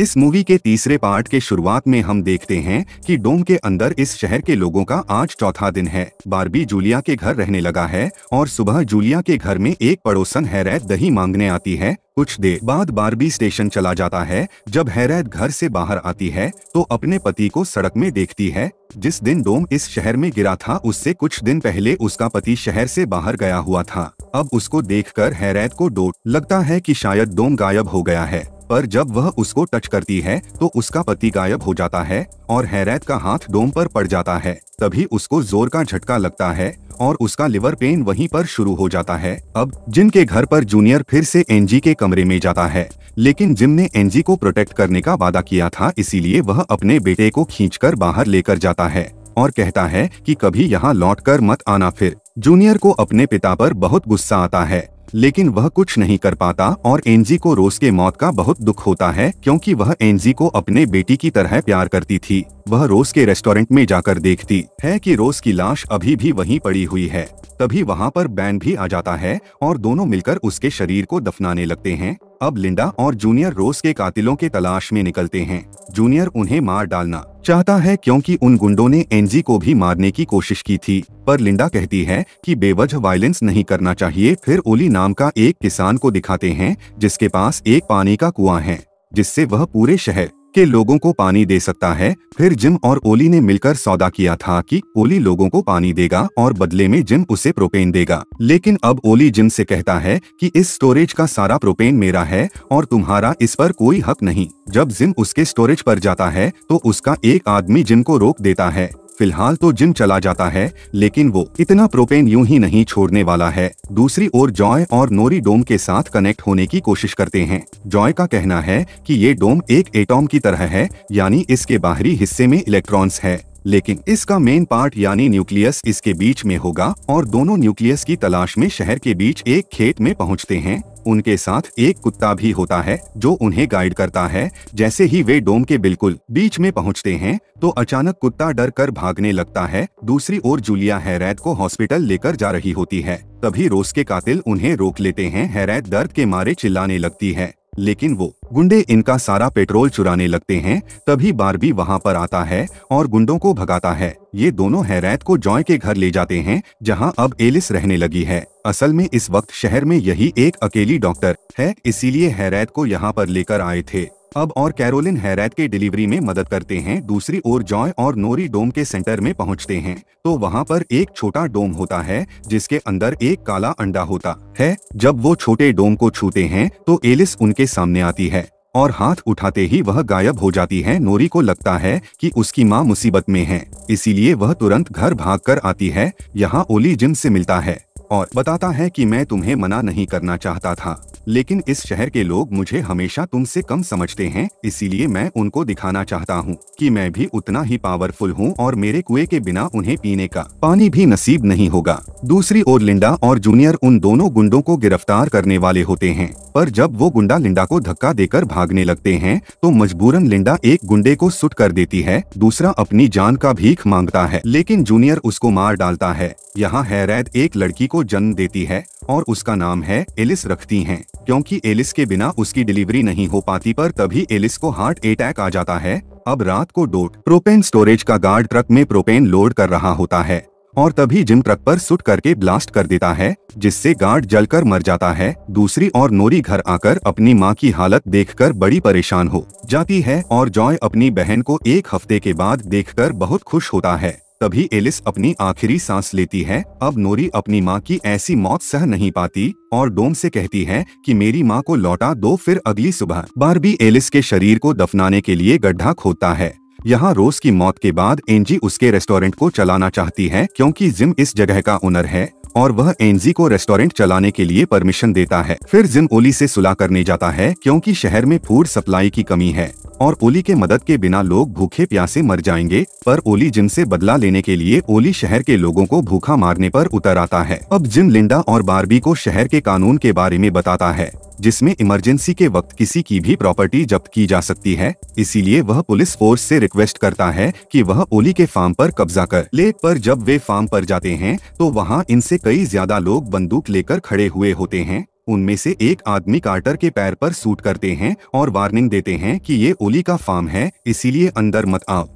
इस मूवी के तीसरे पार्ट के शुरुआत में हम देखते हैं कि डोम के अंदर इस शहर के लोगों का आज चौथा दिन है। बारबी जूलिया के घर रहने लगा है और सुबह जूलिया के घर में एक पड़ोसन हैरैत दही मांगने आती है। कुछ देर बाद बारबी स्टेशन चला जाता है। जब हैरैत घर से बाहर आती है तो अपने पति को सड़क में देखती है। जिस दिन डोम इस शहर में गिरा था, उससे कुछ दिन पहले उसका पति शहर से बाहर गया हुआ था। अब उसको देखकर हैरैत को डोट लगता है कि शायद डोम गायब हो गया है। पर जब वह उसको टच करती है तो उसका पति गायब हो जाता है और हैरैत का हाथ डोम पर पड़ जाता है। तभी उसको ज़ोर का झटका लगता है और उसका लिवर पेन वहीं पर शुरू हो जाता है। अब जिम के घर पर जूनियर फिर से एनजी के कमरे में जाता है, लेकिन जिम ने एनजी को प्रोटेक्ट करने का वादा किया था, इसीलिए वह अपने बेटे को खींचकर बाहर लेकर जाता है और कहता है कि कभी यहाँ लौटकर मत आना फिर। जूनियर को अपने पिता पर बहुत गुस्सा आता है लेकिन वह कुछ नहीं कर पाता और एनजी को रोज के मौत का बहुत दुख होता है, क्योंकि वह एनजी को अपने बेटी की तरह प्यार करती थी। वह रोज के रेस्टोरेंट में जाकर देखती है कि रोज की लाश अभी भी वहीं पड़ी हुई है। तभी वहाँ पर बैन भी आ जाता है और दोनों मिलकर उसके शरीर को दफनाने लगते हैं। अब लिंडा और जूनियर रोज के कातिलों के तलाश में निकलते हैं। जूनियर उन्हें मार डालना चाहता है क्योंकि उन गुंडों ने एनजी को भी मारने की कोशिश की थी। पर लिंडा कहती है कि बेवजह वायलेंस नहीं करना चाहिए, फिर ओली नाम का एक किसान को दिखाते हैं, जिसके पास एक पानी का कुआँ है, जिससे वह पूरे शहर के लोगों को पानी दे सकता है। फिर जिम और ओली ने मिलकर सौदा किया था कि ओली लोगों को पानी देगा और बदले में जिम उसे प्रोपेन देगा। लेकिन अब ओली जिम से कहता है कि इस स्टोरेज का सारा प्रोपेन मेरा है और तुम्हारा इस पर कोई हक नहीं। जब जिम उसके स्टोरेज पर जाता है तो उसका एक आदमी जिम को रोक देता है। फ़िलहाल तो जिम चला जाता है, लेकिन वो इतना प्रोपेन यूँ ही नहीं छोड़ने वाला है। दूसरी ओर जॉय और नोरी डोम के साथ कनेक्ट होने की कोशिश करते हैं। जॉय का कहना है कि ये डोम एक एटॉम की तरह है, यानी इसके बाहरी हिस्से में इलेक्ट्रॉन्स है। लेकिन इसका मेन पार्ट यानी न्यूक्लियस इसके बीच में होगा और दोनों न्यूक्लियस की तलाश में शहर के बीच एक खेत में पहुँचते हैं। उनके साथ एक कुत्ता भी होता है, जो उन्हें गाइड करता है। जैसे ही वे डोम के बिल्कुल बीच में पहुँचते हैं तो अचानक कुत्ता डर कर भागने लगता है। दूसरी ओर जूलिया हैरैत को हॉस्पिटल लेकर जा रही होती है। तभी रोज के कातिल उन्हें रोक लेते हैं। हैरैत दर्द के मारे चिल्लाने लगती है। लेकिन वो गुंडे इनका सारा पेट्रोल चुराने लगते हैं, तभी बारबी वहाँ पर आता है और गुंडों को भगाता है। ये दोनों हैरैत को जॉय के घर ले जाते हैं, जहाँ अब एलिस रहने लगी है। असल में इस वक्त शहर में यही एक अकेली डॉक्टर है, इसीलिए हैरैत को यहाँ पर लेकर आए थे। अब और कैरोलिन हैरैत के डिलीवरी में मदद करते हैं, दूसरी ओर जॉय और नोरी डोम के सेंटर में पहुँचते हैं तो वहाँ पर एक छोटा डोम होता है, जिसके अंदर एक काला अंडा होता है। जब वो छोटे डोम को छूते हैं तो एलिस उनके सामने आती है और हाथ उठाते ही वह गायब हो जाती है। नोरी को लगता है कि उसकी माँ मुसीबत में है, इसीलिए वह तुरंत घर भागकर आती है। यहाँ ओली जिम से मिलता है और बताता है कि मैं तुम्हें मना नहीं करना चाहता था। लेकिन इस शहर के लोग मुझे हमेशा तुमसे कम समझते हैं, इसीलिए मैं उनको दिखाना चाहता हूँ कि मैं भी उतना ही पावरफुल हूँ और मेरे कुएँ के बिना उन्हें पीने का पानी भी नसीब नहीं होगा। दूसरी ओर लिंडा और जूनियर उन दोनों गुंडों को गिरफ़्तार करने वाले होते हैं, पर जब वो गुंडा लिंडा को धक्का देकर भागने लगते हैं तो मजबूरन लिंडा एक गुंडे को सुट कर देती है, दूसरा अपनी जान का भीख माँगता है, लेकिन जूनियर उसको मार डालता है। यहाँ हैरैद एक लड़की को जन्म देती है और उसका नाम है एलिस रखती हैं। क्योंकि एलिस के बिना उसकी डिलीवरी नहीं हो पाती, पर तभी एलिस को हार्ट अटैक आ जाता है। अब रात को डोट प्रोपेन स्टोरेज का गार्ड ट्रक में प्रोपेन लोड कर रहा होता है और तभी जिम ट्रक पर सुट करके ब्लास्ट कर देता है, जिससे गार्ड जलकर मर जाता है। दूसरी और नोरी घर आकर अपनी माँ की हालत देखकर बड़ी परेशान हो जाती है और जॉय अपनी बहन को एक हफ़्ते के बाद देखकर बहुत खुश होता है। तभी एलिस अपनी आखिरी सांस लेती है। अब नोरी अपनी माँ की ऐसी मौत सह नहीं पाती और डोम से कहती है कि मेरी माँ को लौटा दो फिर अगली सुबह। बारबी एलिस के शरीर को दफनाने के लिए गड्ढा खोदता है। यहाँ रोज की मौत के बाद एंजी उसके रेस्टोरेंट को चलाना चाहती है क्योंकि जिम इस जगह का ओनर है। और वह एनजी को रेस्टोरेंट चलाने के लिए परमिशन देता है। फिर जिम ओली से सुलह करने जाता है, क्योंकि शहर में फ़ूड सप्लाई की कमी है, और ओली के मदद के बिना लोग भूखे प्यासे मर जाएँगे, पर ओली जिम से बदला लेने के लिए ओली शहर के लोगों को भूखा मारने पर उतर आता है। अब जिम लिंडा और बारबी को शहर के कानून के बारे में बताता है। जिसमें इमरजेंसी के वक्त किसी की भी प्रॉपर्टी जब्त की जा सकती है। इसीलिए वह पुलिस फोर्स से रिक्वेस्ट करता है कि वह ओली के फार्म पर कब्जा कर ले। पर जब वे फार्म पर जाते हैं तो वहाँ इनसे कई ज़्यादा लोग बंदूक लेकर खड़े हुए होते हैं। उनमें से एक आदमी कार्टर के पैर पर सूट करते हैं और वार्निंग देते हैं कि ये ओली का फार्म है, इसीलिए अंदर मत आओ।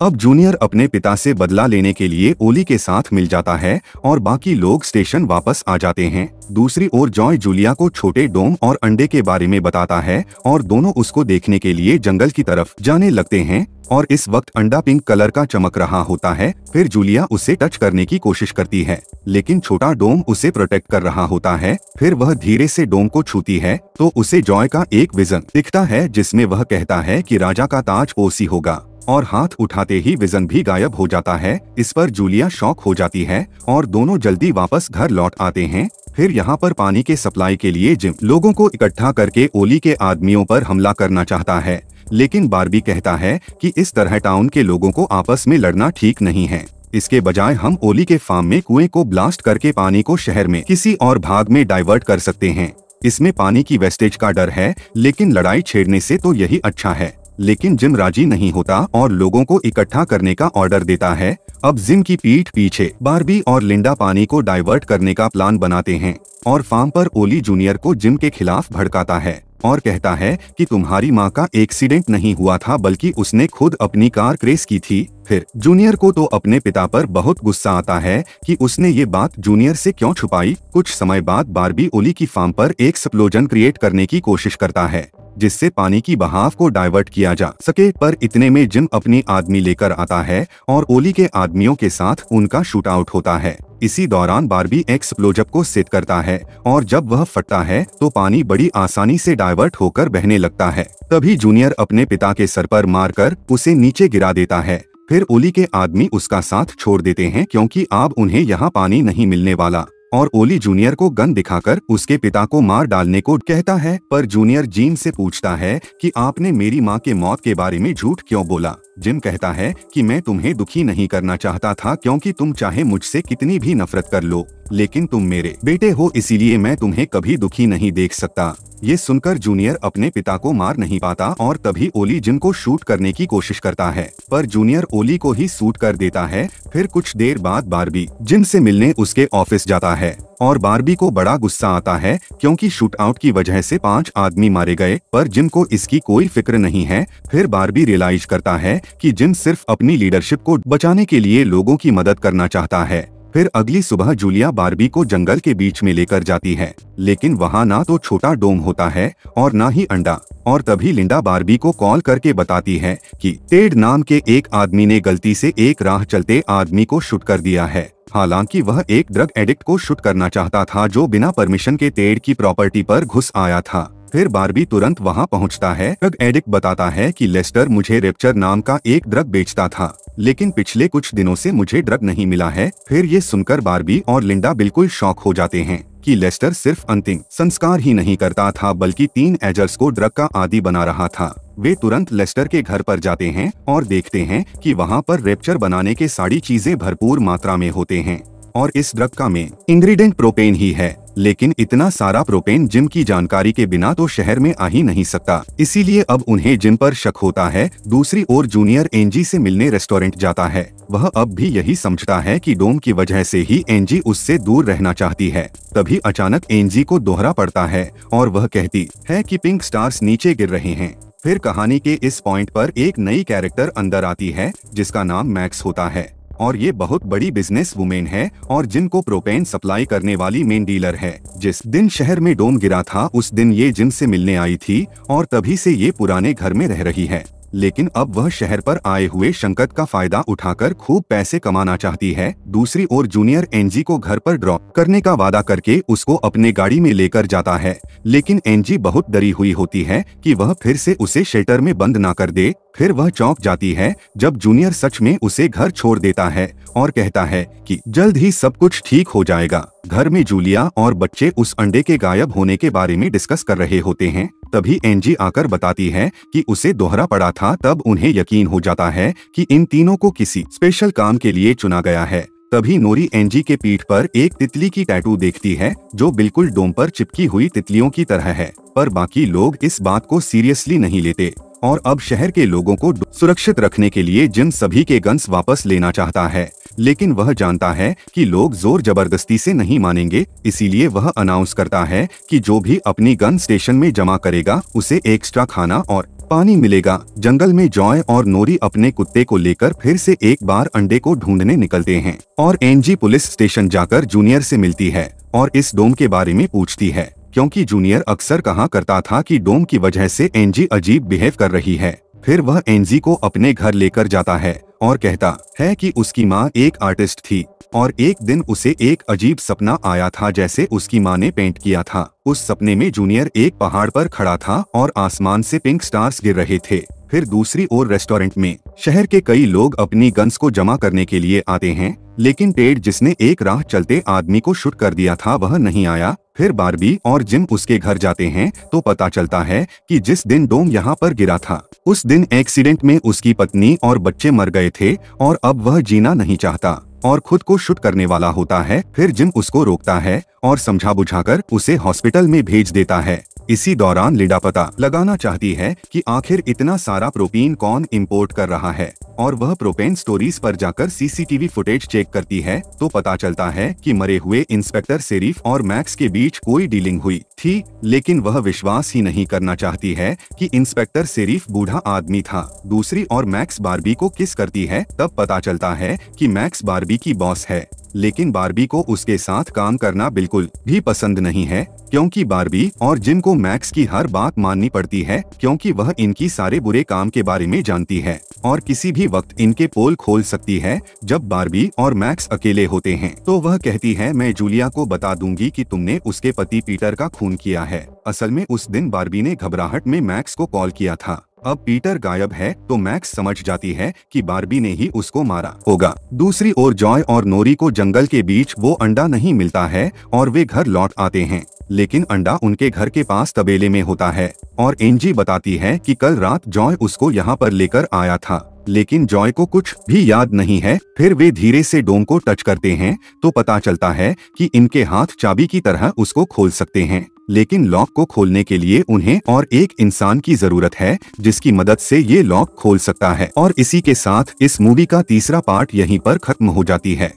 अब जूनियर अपने पिता से बदला लेने के लिए ओली के साथ मिल जाता है और बाकी लोग स्टेशन वापस आ जाते हैं। दूसरी ओर जॉय जूलिया को छोटे डोम और अंडे के बारे में बताता है और दोनों उसको देखने के लिए जंगल की तरफ़ जाने लगते हैं और इस वक्त अंडा पिंक कलर का चमक रहा होता है, फिर जूलिया उसे टच करने की कोशिश करती है, लेकिन छोटा डोम उसे प्रोटेक्ट कर रहा होता है, फिर वह धीरे से डोम को छूती है तो उसे जॉय का एक विजन दिखता है जिसमें वह कहता है कि राजा का ताज ओसी होगा। और हाथ उठाते ही विजन भी गायब हो जाता है। इस पर जूलिया शॉक हो जाती है और दोनों जल्दी वापस घर लौट आते हैं। फिर यहाँ पर पानी के सप्लाई के लिए जिम लोगों को इकट्ठा करके ओली के आदमियों पर हमला करना चाहता है। लेकिन बारबी कहता है कि इस तरह टाउन के लोगों को आपस में लड़ना ठीक नहीं है। इसके बजाय हम ओली के फार्म में कुएँ को ब्लास्ट करके पानी को शहर में किसी और भाग में डाइवर्ट कर सकते हैं। इसमें पानी की वेस्टेज का डर है, लेकिन लड़ाई छेड़ने से तो यही अच्छा है। लेकिन जिम राज़ी नहीं होता और लोगों को इकट्ठा करने का ऑर्डर देता है, अब जिम की पीठ पीछे। बारबी और लिंडा पानी को डाइवर्ट करने का प्लान बनाते हैं और फार्म पर ओली जूनियर को जिम के खिलाफ भड़काता है। और कहता है कि तुम्हारी माँ का एक्सीडेंट नहीं हुआ था, बल्कि उसने खुद अपनी कार क्रेस की थी। फिर, जूनियर को तो अपने पिता पर बहुत गुस्सा आता है कि उसने ये बात जूनियर से क्यों छुपाई। कुछ समय बाद बारबी ओली की फार्म पर एक सप्लोजन क्रिएट करने की कोशिश करता है, जिससे पानी की बहाव को डाइवर्ट किया जा सके, पर इतने में जिम अपनी आदमी लेकर आता है और ओली के आदमियों के साथ उनका शूट आउट होता है। इसी दौरान बारबी एक्सप्लोजब को सेट करता है और जब वह फटता है तो पानी बड़ी आसानी से डाइवर्ट होकर बहने लगता है। तभी जूनियर अपने पिता के सर पर मारकर उसे नीचे गिरा देता है। फिर ओली के आदमी उसका साथ छोड़ देते हैं क्योंकि अब उन्हें यहाँ पानी नहीं मिलने वाला। और ओली जूनियर को गन दिखाकर उसके पिता को मार डालने को कहता है, पर जूनियर जीन से पूछता है कि आपने मेरी माँ के मौत के बारे में झूठ क्यों बोला? जिम कहता है कि मैं तुम्हें दुखी नहीं करना चाहता था क्योंकि तुम चाहे मुझसे कितनी भी नफरत कर लो, लेकिन तुम मेरे बेटे हो, इसीलिए मैं तुम्हें कभी दुखी नहीं देख सकता। ये सुनकर जूनियर अपने पिता को मार नहीं पाता और तभी ओली जिम को शूट करने की कोशिश करता है, पर जूनियर ओली को ही शूट कर देता है, फिर कुछ देर बाद बारबी जिम से मिलने उसके ऑफ़िस जाता है। और बारबी को बड़ा गुस्सा आता है, क्योंकि शूटआउट की वजह से पाँच आदमी मारे गए, पर जिम को इसकी कोई फ़िक्र नहीं है। फिर बारबी रियलाइज़ करता है कि जिम सिर्फ़ अपनी लीडरशिप को बचाने के लिए लोगों की मदद करना चाहता है। फिर अगली सुबह जूलिया बारबी को जंगल के बीच में लेकर जाती है। लेकिन वहाँ ना तो छोटा डोम होता है और ना ही अंडा। और तभी लिंडा बारबी को कॉल करके बताती है कि टेड नाम के एक आदमी ने गलती से एक राह चलते आदमी को शूट कर दिया है। हालाँकि वह एक ड्रग एडिक्ट को शूट करना चाहता था जो बिना परमिशन के टेड की प्रॉपर्टी पर घुस आया था। फिर बारबी तुरंत वहाँ पहुँचता है। ड्रग एडिक्ट बताता है कि लेस्टर मुझे रेप्चर नाम का एक ड्रग बेचता था, लेकिन पिछले कुछ दिनों से मुझे ड्रग नहीं मिला है। फिर ये सुनकर बारबी और लिंडा बिल्कुल शौक हो जाते हैं कि लेस्टर सिर्फ़ अंतिम संस्कार ही नहीं करता था, बल्कि तीन एजर्स को ड्रग का आदि बना रहा था। वे तुरंत लेस्टर के घर पर जाते हैं और देखते हैं कि वहाँ पर रेप्चर बनाने के सारी चीज़ें भरपूर मात्रा में होते हैं। और इस ड्रग का मेन इंग्रेडिएंट प्रोपेन ही है। लेकिन इतना सारा प्रोपेन जिम की जानकारी के बिना तो शहर में आ ही नहीं सकता। इसीलिए अब उन्हें जिम पर शक होता है, दूसरी ओर जूनियर एनजी से मिलने रेस्टोरेंट जाता है। वह अब भी यही समझता है कि डोम की वजह से ही एनजी उससे दूर रहना चाहती है। तभी अचानक एनजी को दोहरा पड़ता है और वह कहती है कि पिंक स्टार्स नीचे गिर रहे हैं। फिर कहानी के इस पॉइंट पर एक नई कैरेक्टर अंदर आती है, जिसका नाम मैक्स होता है। और ये बहुत बड़ी बिज़नेस वुमेन है और जिनको प्रोपेन सप्लाई करने वाली मेन डीलर है। जिस दिन शहर में डोम गिरा था, उस दिन ये जिम से मिलने आई थी और तभी से ये पुराने घर में रह रही है। लेकिन अब वह शहर पर आए हुए संकट का फ़ायदा उठाकर खूब पैसे कमाना चाहती है। दूसरी ओर जूनियर एनजी को घर पर ड्रॉप करने का वादा करके उसको अपने गाड़ी में लेकर जाता है। लेकिन एनजी बहुत डरी हुई होती है कि वह फिर से उसे शेल्टर में बंद ना कर दे। फिर वह चौंक जाती है जब जूनियर सच में उसे घर छोड़ देता है और कहता है कि जल्द ही सब कुछ ठीक हो जाएगा। घर में जूलिया और बच्चे उस अंडे के गायब होने के बारे में डिस्कस कर रहे होते हैं। तभी एनजी आकर बताती है कि उसे दोहरा पड़ा था, तब उन्हें यकीन हो जाता है कि इन तीनों को किसी स्पेशल काम के लिए चुना गया है। तभी नोरी एनजी के पीठ पर एक तितली की टैटू देखती है, जो बिल्कुल डोम पर चिपकी हुई तितलियों की तरह है, पर बाकी लोग इस बात को सीरियसली नहीं लेते। और अब शहर के लोगों को सुरक्षित रखने के लिए जिन सभी के गन्स वापस लेना चाहता है। लेकिन वह जानता है कि लोग ज़ोर ज़बरदस्ती से नहीं मानेंगे, इसीलिए वह अनाउंस करता है कि जो भी अपनी गन स्टेशन में जमा करेगा, उसे एक्स्ट्रा खाना और पानी मिलेगा। जंगल में जॉय और नोरी अपने कुत्ते को लेकर फिर से एक बार अंडे को ढूँढने निकलते हैं और एनजी पुलिस स्टेशन जाकर जूनियर से मिलती है और इस डोम के बारे में पूछती है, क्योंकि जूनियर अक्सर कहा करता था कि डोम की वजह से एनजी अजीब बिहेव कर रही है। फिर वह एनजी को अपने घर लेकर जाता है। और कहता है कि उसकी माँ एक आर्टिस्ट थी, और एक दिन उसे एक अजीब सपना आया था जैसे उसकी माँ ने पेंट किया था। उस सपने में जूनियर एक पहाड़ पर खड़ा था और आसमान से पिंक स्टार्स गिर रहे थे। फिर दूसरी ओर रेस्टोरेंट में, शहर के कई लोग अपनी गन्स को जमा करने के लिए आते हैं, लेकिन टेड जिसने एक राह चलते आदमी को शूट कर दिया था वह नहीं आया। फिर बारबी और जिम उसके घर जाते हैं तो पता चलता है कि जिस दिन डोम यहाँ पर गिरा था, उस दिन एक्सीडेंट में उसकी पत्नी और बच्चे मर थे और अब वह जीना नहीं चाहता और खुद को शूट करने वाला होता है, फिर जिम उसको रोकता है और समझा बुझाकर उसे हॉस्पिटल में भेज देता है। इसी दौरान लिडा पता लगाना चाहती है कि आखिर इतना सारा प्रोटीन कौन इंपोर्ट कर रहा है। और वह प्रोपेन स्टोरीज पर जाकर सीसीटीवी फुटेज चेक करती है तो पता चलता है कि मरे हुए इंस्पेक्टर शेरीफ और मैक्स के बीच कोई डीलिंग हुई थी, लेकिन वह विश्वास ही नहीं करना चाहती है कि इंस्पेक्टर शेरीफ बूढ़ा आदमी था। दूसरी और मैक्स बारबी को किस करती है, तब पता चलता है की मैक्स बारबी की बॉस है। लेकिन बारबी को उसके साथ काम करना बिल्कुल भी पसंद नहीं है, क्योंकि बारबी और जिम को मैक्स की हर बात माननी पड़ती है, क्योंकि वह इनकी सारे बुरे काम के बारे में जानती है, और किसी भी वक्त इनके पोल खोल सकती है, जब बारबी और मैक्स अकेले होते हैं। तो वह कहती है, मैं जूलिया को बता दूँगी कि तुमने उसके पति पीटर का खून किया है। असल में उस दिन बारबी ने घबराहट में मैक्स को कॉल किया था। अब पीटर गायब है तो मैक्स समझ जाती है कि बारबी ने ही उसको मारा होगा। दूसरी ओर जॉय और नोरी को जंगल के बीच वो अंडा नहीं मिलता है, और वे घर लौट आते हैं। लेकिन अंडा उनके घर के पास तबेले में होता है, और एनजी बताती है कि कल रात जॉय उसको यहाँ पर लेकर आया था। लेकिन जॉय को कुछ भी याद नहीं है, फिर वे धीरे से डोम को टच करते हैं तो पता चलता है कि इनके हाथ चाबी की तरह उसको खोल सकते हैं। लेकिन लॉक को खोलने के लिए उन्हें और एक इंसान की ज़रूरत है, जिसकी मदद से ये लॉक खोल सकता है। और इसी के साथ इस मूवी का तीसरा पार्ट यहीं पर खत्म हो जाती है।